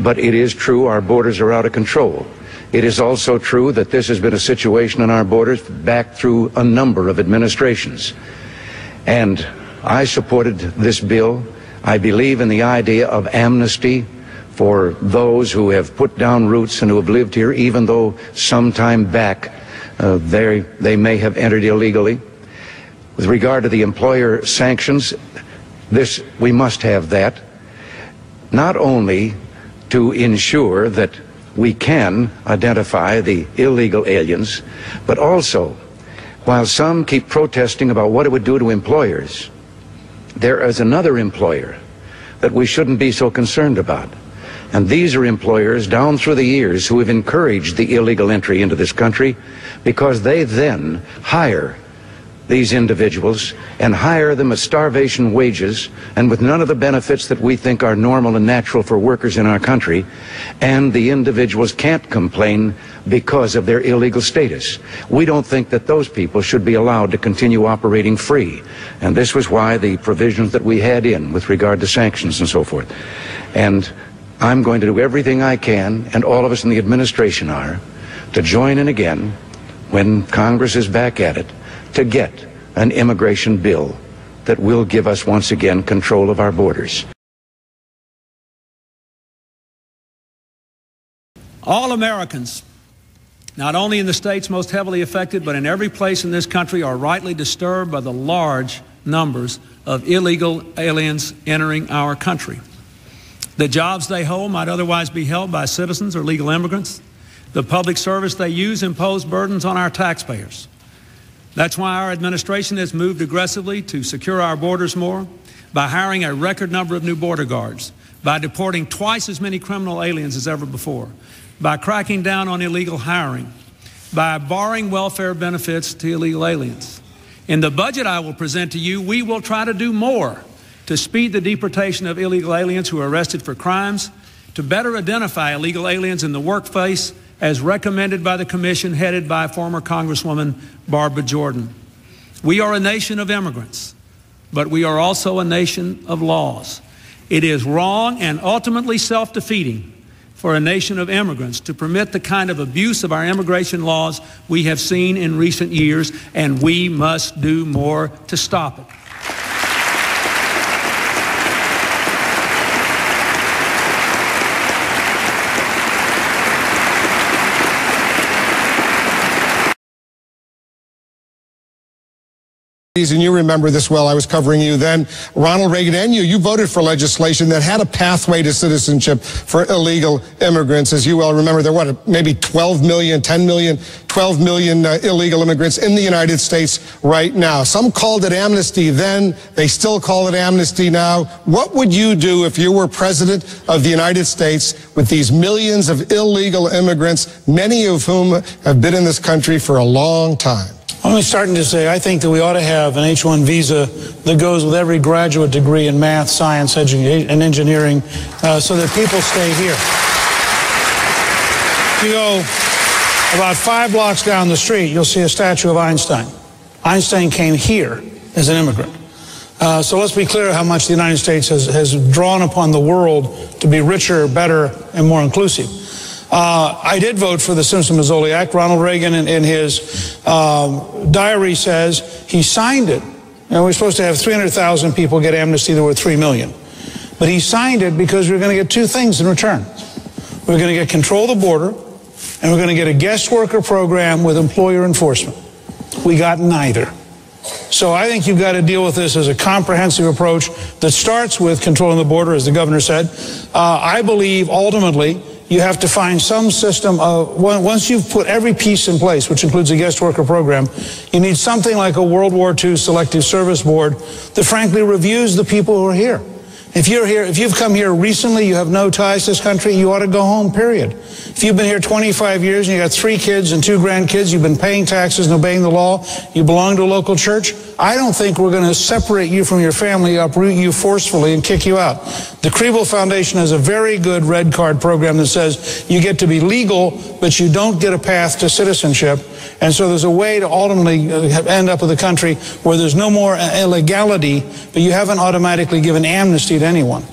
but it is true our borders are out of control. It is also true that this has been a situation on our borders back through a number of administrations. And I supported this bill. I believe in the idea of amnesty for those who have put down roots and who have lived here, even though some time back uh, they may have entered illegally. With regard to the employer sanctions, this we must have that, not only to ensure that we can identify the illegal aliens, but also, while some keep protesting about what it would do to employers, there is another employer that we shouldn't be so concerned about. And these are employers down through the years who have encouraged the illegal entry into this country because they then hire these individuals and hire them at starvation wages and with none of the benefits that we think are normal and natural for workers in our country. And the individuals can't complain because of their illegal status. We don't think that those people should be allowed to continue operating free. And this was why the provisions that we had in with regard to sanctions and so forth. And I'm going to do everything I can, and all of us in the administration are, to join in again when Congress is back at it to get an immigration bill that will give us once again control of our borders. All Americans, not only in the states most heavily affected, but in every place in this country, are rightly disturbed by the large numbers of illegal aliens entering our country. The jobs they hold might otherwise be held by citizens or legal immigrants. The public service they use impose burdens on our taxpayers. That's why our administration has moved aggressively to secure our borders more by hiring a record number of new border guards, by deporting twice as many criminal aliens as ever before, by cracking down on illegal hiring, by barring welfare benefits to illegal aliens. In the budget I will present to you, we will try to do more to speed the deportation of illegal aliens who are arrested for crimes, to better identify illegal aliens in the workplace as recommended by the commission headed by former Congresswoman Barbara Jordan. We are a nation of immigrants, but we are also a nation of laws. It is wrong and ultimately self defeating for a nation of immigrants to permit the kind of abuse of our immigration laws we have seen in recent years, and we must do more to stop it. And you remember this well. I was covering you then. Ronald Reagan and you, you voted for legislation that had a pathway to citizenship for illegal immigrants. As you well remember, there were what, maybe 12 million, 10 million, 12 million uh, illegal immigrants in the United States right now. Some called it amnesty then. They still call it amnesty now. What would you do if you were president of the United States with these millions of illegal immigrants, many of whom have been in this country for a long time? I'm starting to say I think that we ought to have an H-1 visa that goes with every graduate degree in math, science, and engineering uh, so that people stay here. You go about five blocks down the street, you'll see a statue of Einstein. Einstein came here as an immigrant. Uh, so let's be clear how much the United States has, has drawn upon the world to be richer, better, and more inclusive. Uh, I did vote for the Simpson-Mazzoli Act. Ronald Reagan, in, in his um, diary, says he signed it. And we're supposed to have 300,000 people get amnesty. There were 3 million. But he signed it because we are going to get two things in return. We're going to get control of the border, and we're going to get a guest worker program with employer enforcement. We got neither. So I think you've got to deal with this as a comprehensive approach that starts with controlling the border, as the governor said. Uh, I believe ultimately you have to find some system of, once you've put every piece in place, which includes a guest worker program, you need something like a World War II Selective Service Board that frankly reviews the people who are here. If you're here, if you've come here recently, you have no ties to this country, you ought to go home, period. If you've been here 25 years and you got three kids and two grandkids, you've been paying taxes and obeying the law, you belong to a local church, I don't think we're going to separate you from your family, uproot you forcefully, and kick you out. The Krieble Foundation has a very good red card program that says you get to be legal, but you don't get a path to citizenship. And so there's a way to ultimately uh, end up with a country where there's no more illegality, but you haven't automatically given amnesty to anyone.